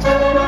Tell me.